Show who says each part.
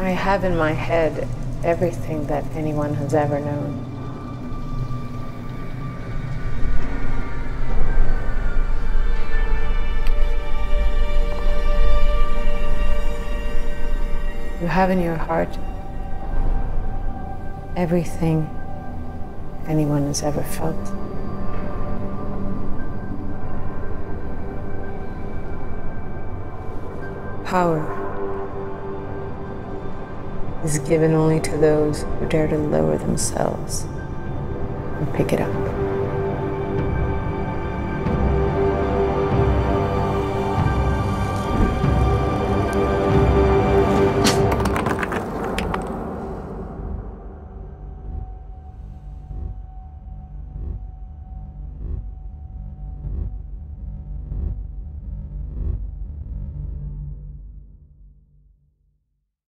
Speaker 1: I have in my head everything that anyone has ever known. You have in your heart everything anyone has ever felt. Power is given only to those who dare to lower themselves and pick it up.